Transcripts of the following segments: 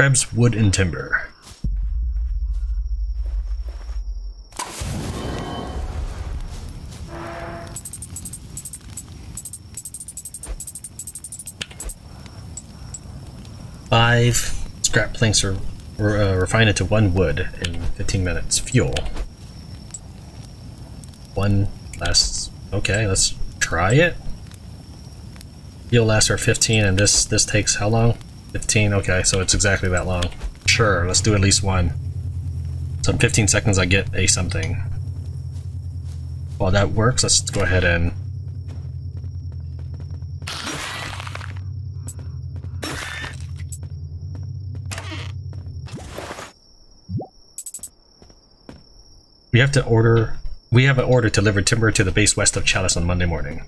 Krebs Wood and Timber. Five scrap planks are uh, refined into one wood in 15 minutes. Fuel. One lasts. Okay, let's try it. Fuel lasts for 15, and this this takes how long? 15. Okay, so it's exactly that long. Sure, let's do at least one. So in 15 seconds, I get a something. While that works, let's go ahead and We have to order. We have an order to deliver timber to the base west of Chalice on Monday morning.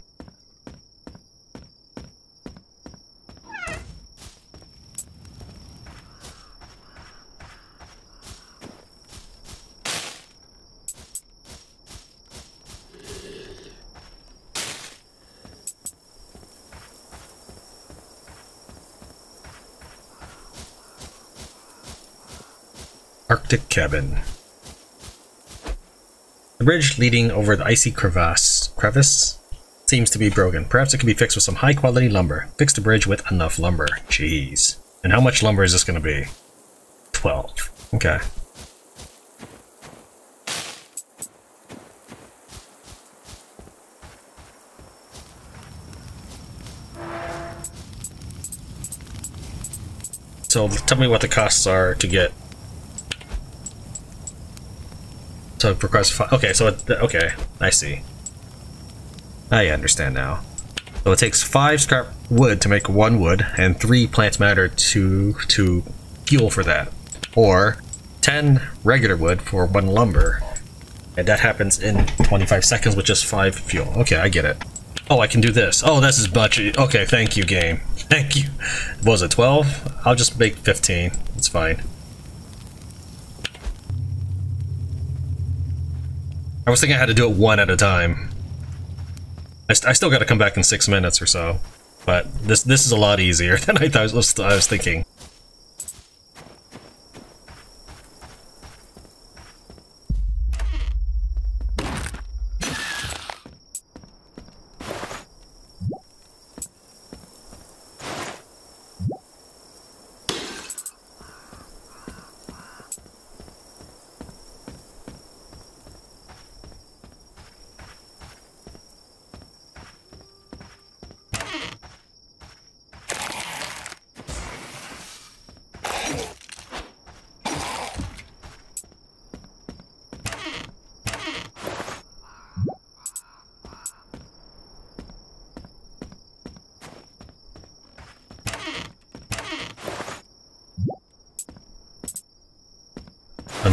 Arctic cabin. The bridge leading over the icy crevasse, crevice seems to be broken. Perhaps it can be fixed with some high quality lumber. Fix the bridge with enough lumber. Jeez. And how much lumber is this going to be? 12. Okay. So tell me what the costs are to get Requires five. Okay, so it, okay, I see. I understand now. So it takes five scrap wood to make one wood, and three plants matter to to fuel for that, or ten regular wood for one lumber, and that happens in 25 seconds with just five fuel. Okay, I get it. Oh, I can do this. Oh, this is much. Okay, thank you, game. Thank you. What was it 12? I'll just make 15. It's fine. I was thinking I had to do it one at a time. I, st I still got to come back in six minutes or so, but this this is a lot easier than I thought I was, I was thinking.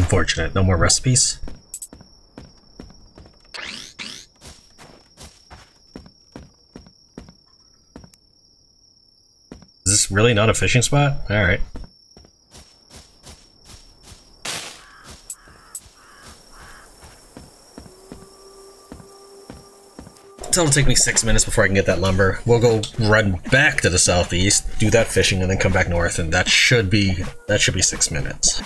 Unfortunate. No more recipes? Is this really not a fishing spot? Alright. It'll take me six minutes before I can get that lumber. We'll go run back to the southeast, do that fishing, and then come back north, and that should be that should be six minutes.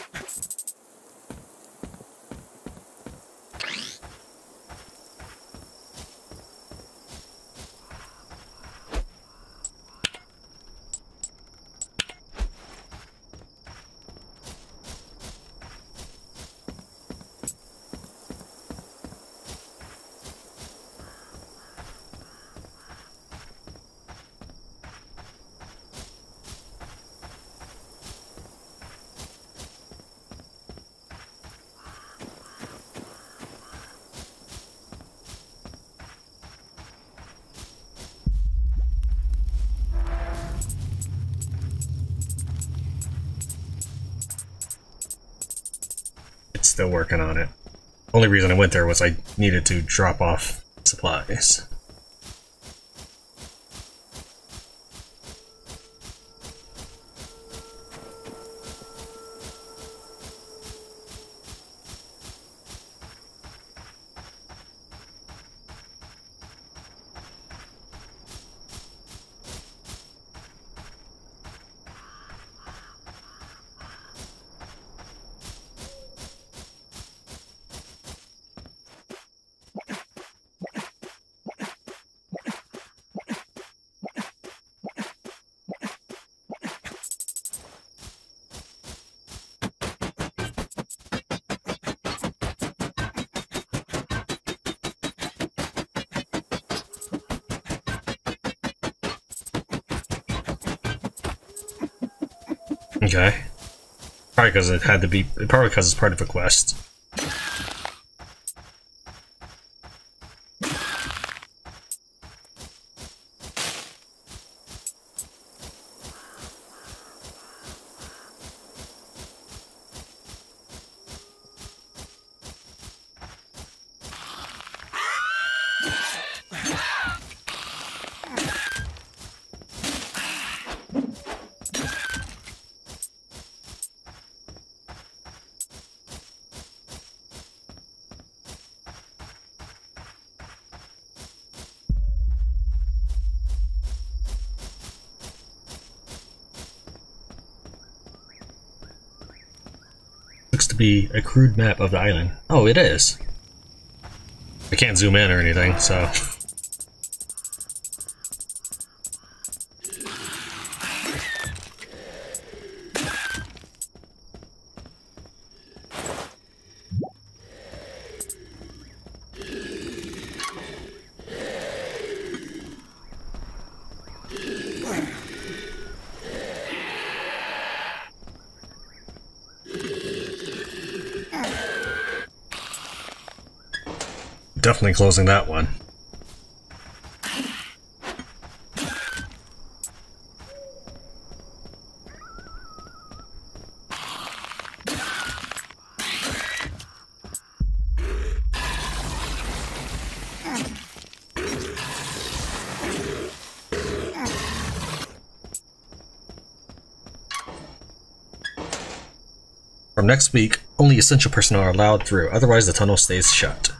I went there was I needed to drop off supplies. Probably because it had to be. Probably because it's part of a quest. To be a crude map of the island. Oh, it is. I can't zoom in or anything, so. Definitely closing that one. From next week, only essential personnel are allowed through, otherwise the tunnel stays shut.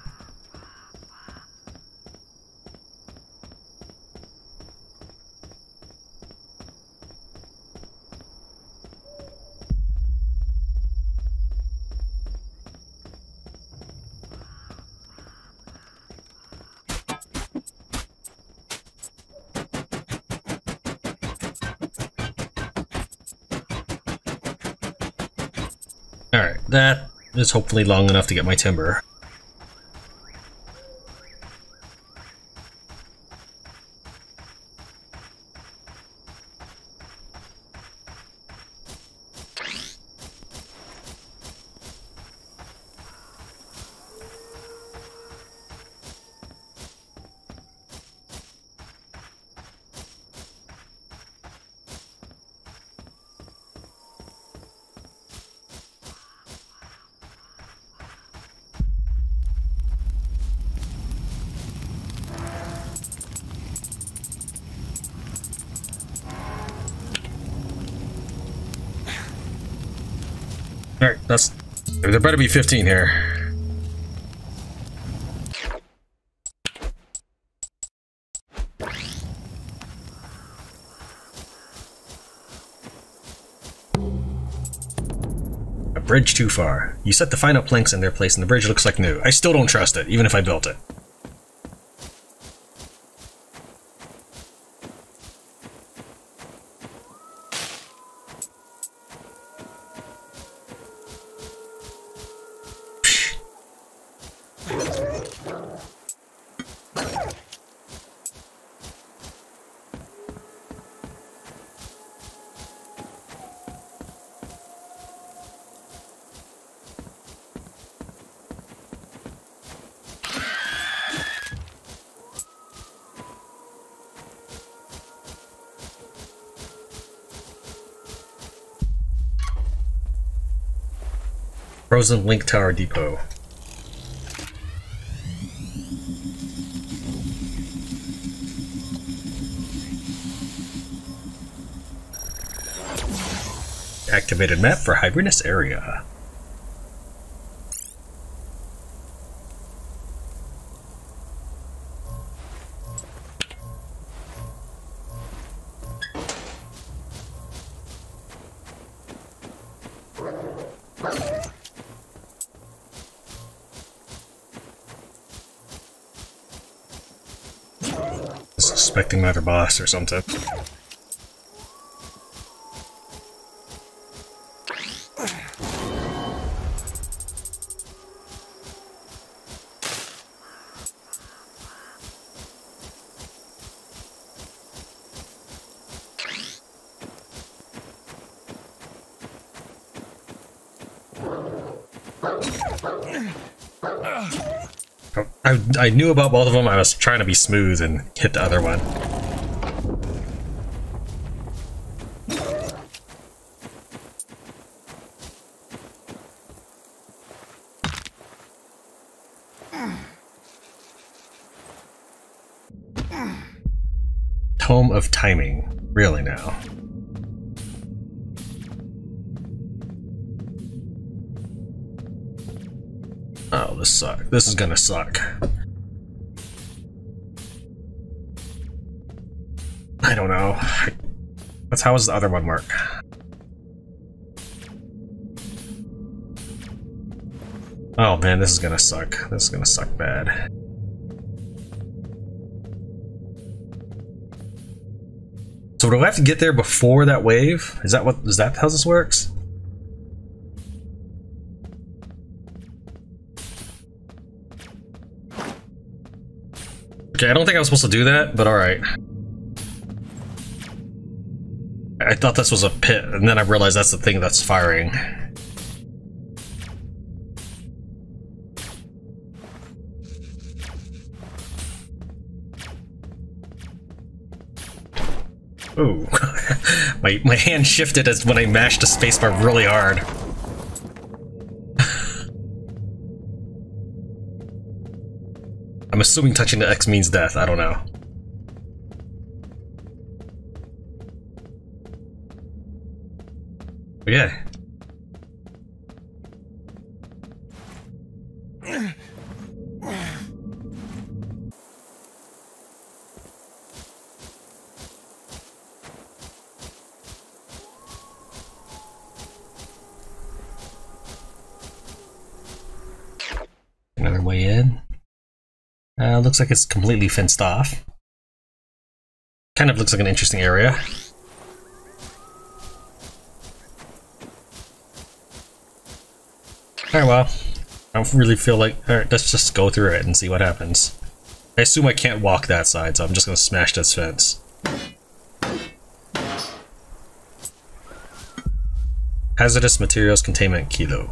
Alright, that is hopefully long enough to get my timber. Alright, that's... There better be 15 here. A bridge too far. You set the final planks in their place and the bridge looks like new. I still don't trust it, even if I built it. Frozen Link Tower Depot. Activated map for Hibernus area. Boss or something. I knew about both of them. I was trying to be smooth and hit the other one. Tomb of Timing. Really now. Oh, this suck. This is gonna suck. I don't know. That's how does the other one work? Oh man, this is gonna suck. This is gonna suck bad. So do I have to get there before that wave? Is that what is that how this works? Okay, I don't think I was supposed to do that, but alright. I thought this was a pit, and then I realized that's the thing that's firing. My, my hand shifted as when I mashed the spacebar really hard. I'm assuming touching the X means death, I don't know. Way in. Uh, looks like it's completely fenced off. Kind of looks like an interesting area. Alright, well, I don't really feel like... Alright, let's just go through it and see what happens. I assume I can't walk that side, so I'm just gonna smash this fence. Hazardous Materials Containment Kilo.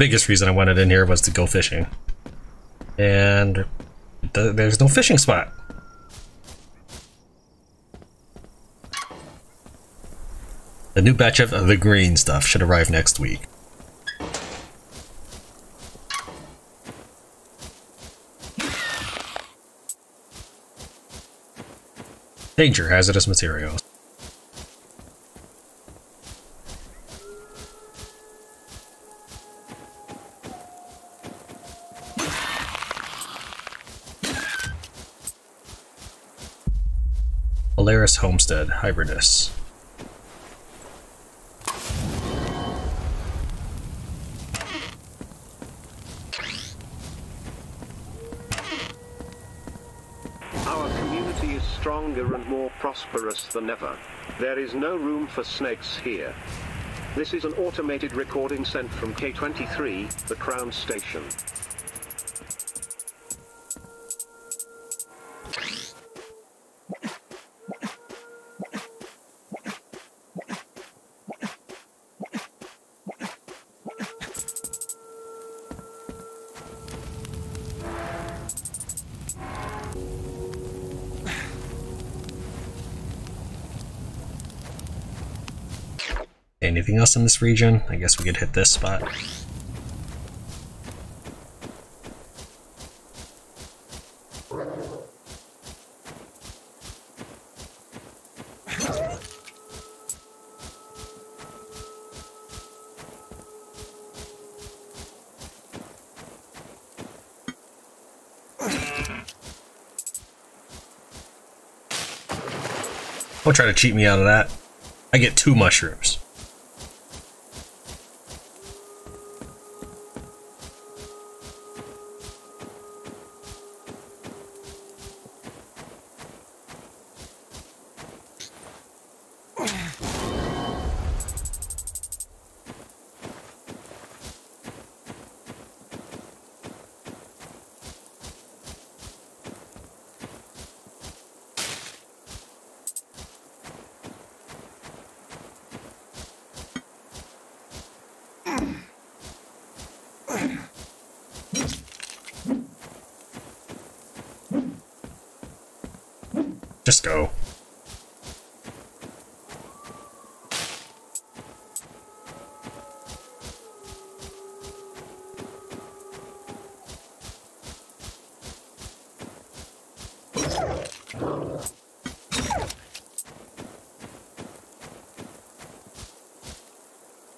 Biggest reason I wanted in here was to go fishing. And th there's no fishing spot. The new batch of the green stuff should arrive next week. Danger, hazardous materials. Homestead, Hybridus. Our community is stronger and more prosperous than ever. There is no room for snakes here. This is an automated recording sent from K23, the Crown Station. Anything else in this region? I guess we could hit this spot. Don't try to cheat me out of that. I get two mushrooms. Just go.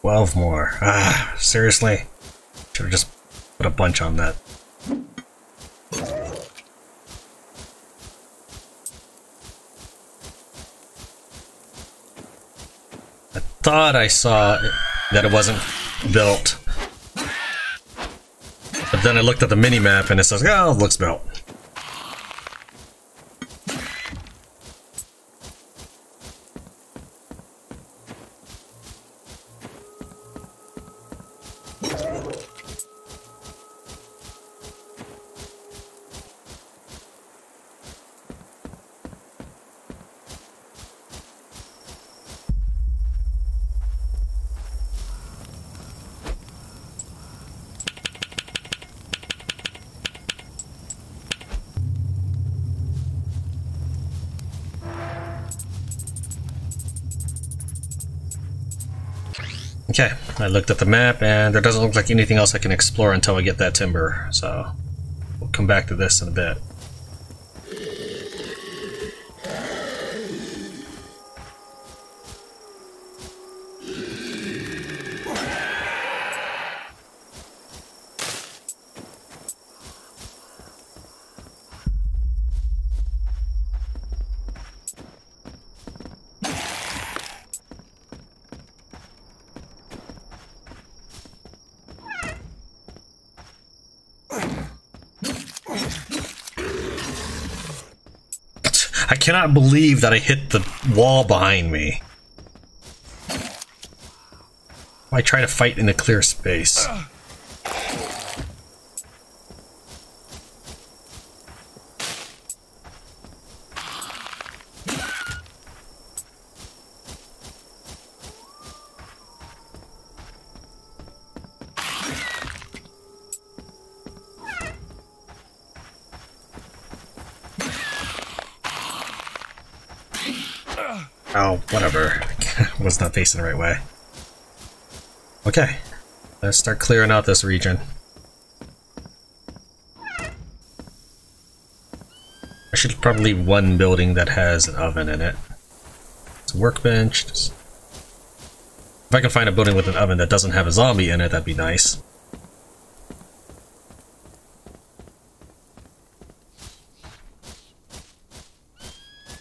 Twelve more. Ah, seriously? Should have just put a bunch on that. Thought I saw that it wasn't built. But then I looked at the mini map and it says, oh, it looks built. I looked at the map and there doesn't look like anything else I can explore until I get that timber, so we'll come back to this in a bit. I cannot believe that I hit the wall behind me. I try to fight in a clear space. Oh, whatever. Was not facing the right way. Okay, let's start clearing out this region. I should probably leave one building that has an oven in it. It's a workbench. If I can find a building with an oven that doesn't have a zombie in it, that'd be nice.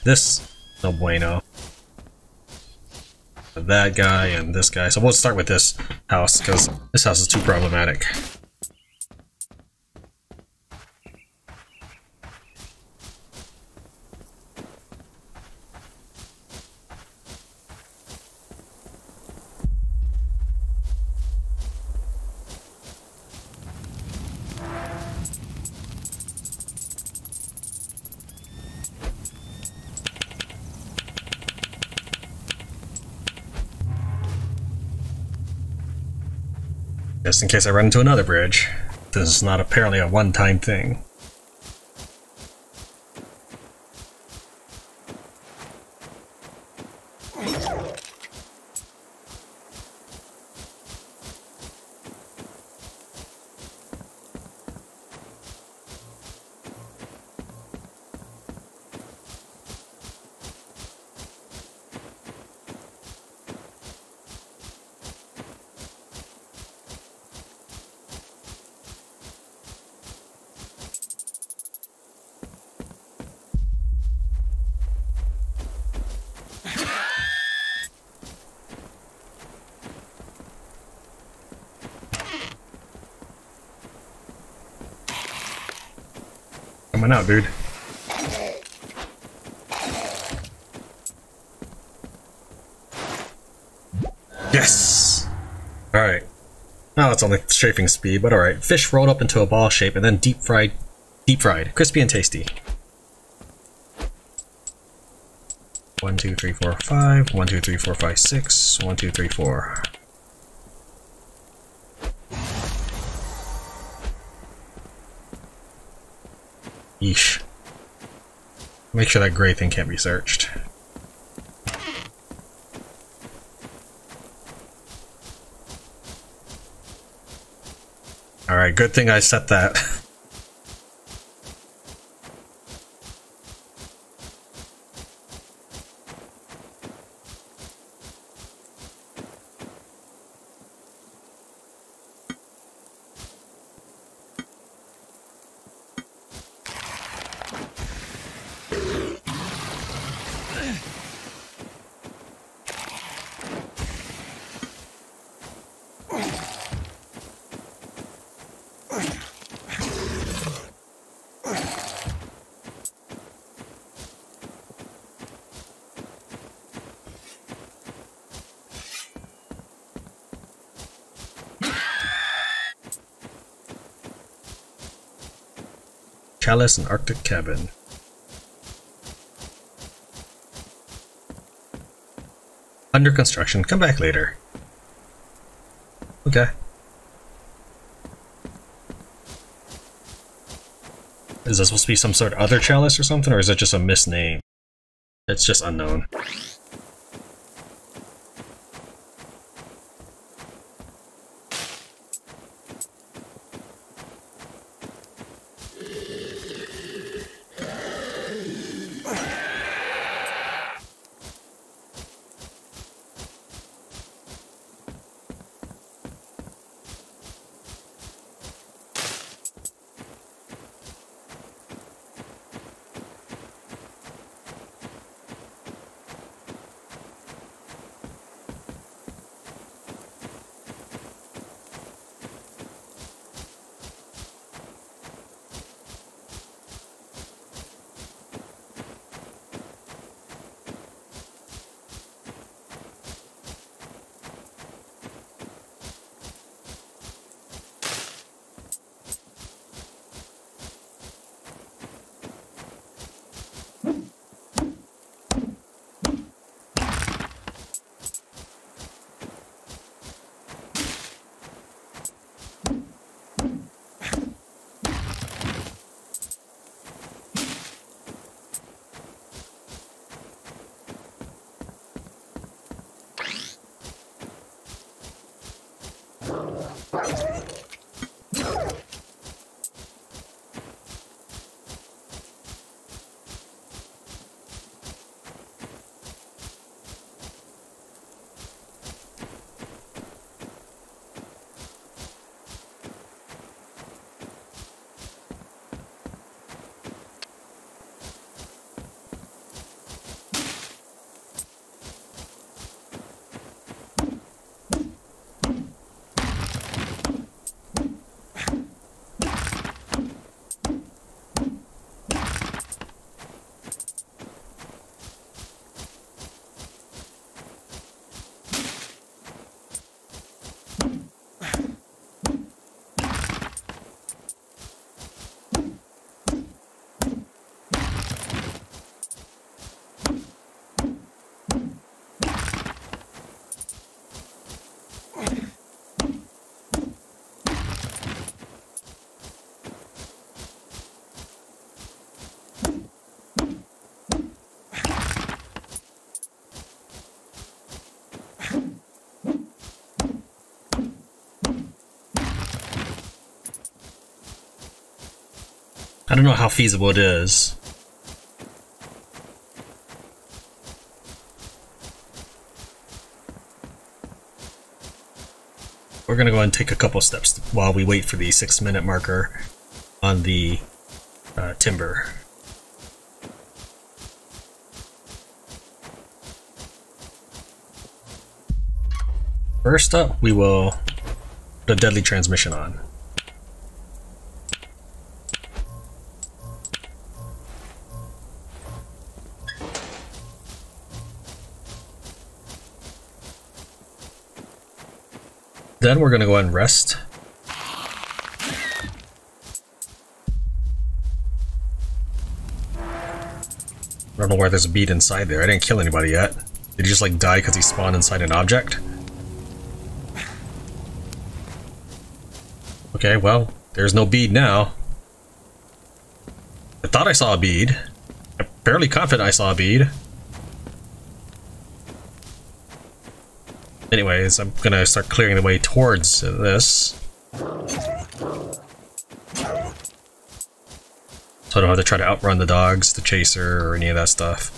This, no bueno that guy and this guy. So we'll start with this house because this house is too problematic. Just in case I run into another bridge. This is not apparently a one-time thing. Coming out, dude. Yes! Alright. Oh, it's only strafing speed, but alright. Fish rolled up into a ball shape and then deep fried. Deep fried. Crispy and tasty. One, two, three, four, five. One, two, three, four, five, six. One, two, three, four. Make sure that gray thing can't be searched. Alright, good thing I set that. Chalice and Arctic Cabin. Under construction. Come back later. Okay. Is that supposed to be some sort of other chalice or something, or is it just a misname? It's just unknown. I don't know how feasible it is. We're gonna go ahead and take a couple steps while we wait for the six minute marker on the uh, timber. First up, we will put a deadly transmission on. Then we're gonna go ahead and rest. I don't know why there's a bead inside there. I didn't kill anybody yet. Did he just like die because he spawned inside an object? Okay, well, there's no bead now. I thought I saw a bead. I'm fairly confident I saw a bead. Anyways, I'm gonna start clearing the way towards this. So I don't have to try to outrun the dogs, the chaser, or any of that stuff.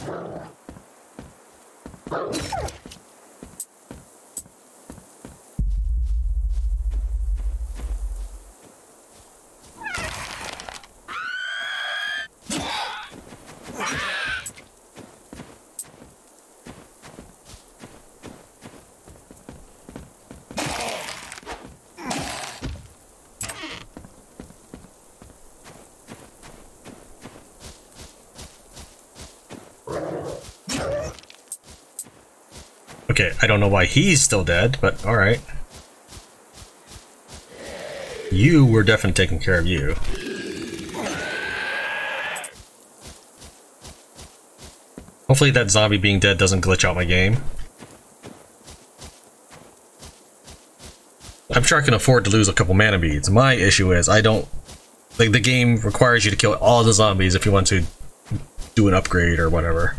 Okay, I don't know why he's still dead, but alright. You were definitely taking care of you. Hopefully that zombie being dead doesn't glitch out my game. I'm sure I can afford to lose a couple mana beads. My issue is I don't... Like, the game requires you to kill all the zombies if you want to do an upgrade or whatever.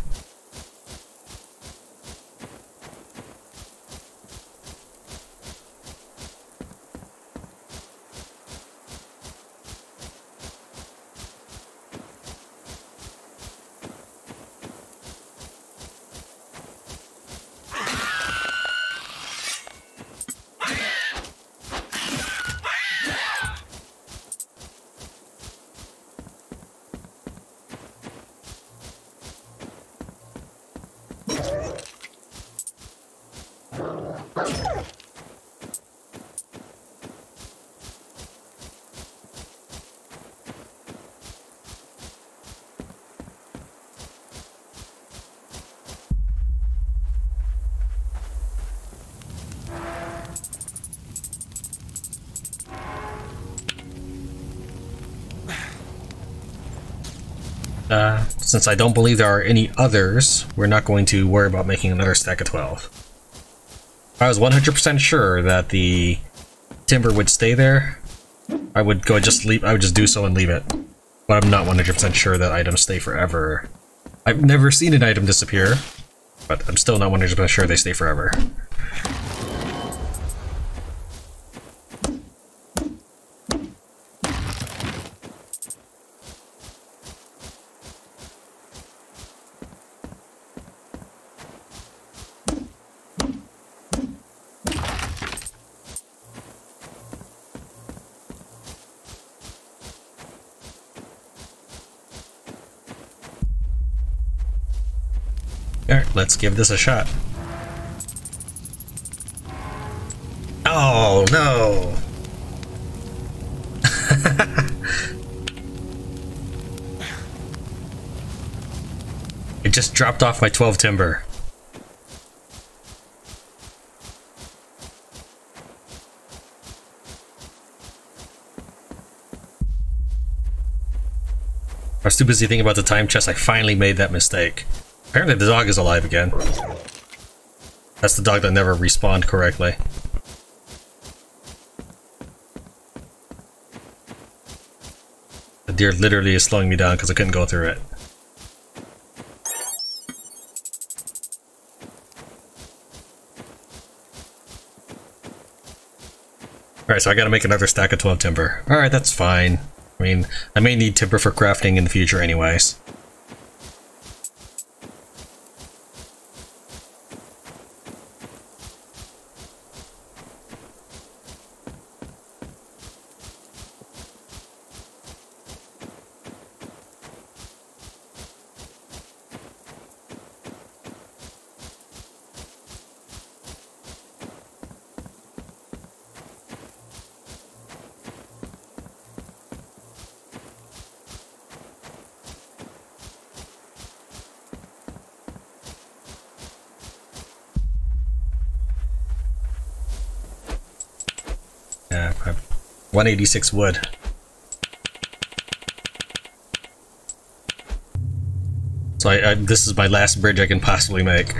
Uh, since I don't believe there are any others, we're not going to worry about making another stack of 12. I was 100% sure that the timber would stay there. I would go just leave. I would just do so and leave it. But I'm not 100% sure that items stay forever. I've never seen an item disappear, but I'm still not 100% sure they stay forever. Alright, let's give this a shot. Oh, no! it just dropped off my 12 timber. I was too busy thinking about the time chest, I finally made that mistake. Apparently the dog is alive again. That's the dog that never respawned correctly. The deer literally is slowing me down because I couldn't go through it. Alright, so I gotta make another stack of 12 timber. Alright, that's fine. I mean, I may need timber for crafting in the future anyways. Uh, uh, yeah, 186 wood. So I, I, this is my last bridge I can possibly make.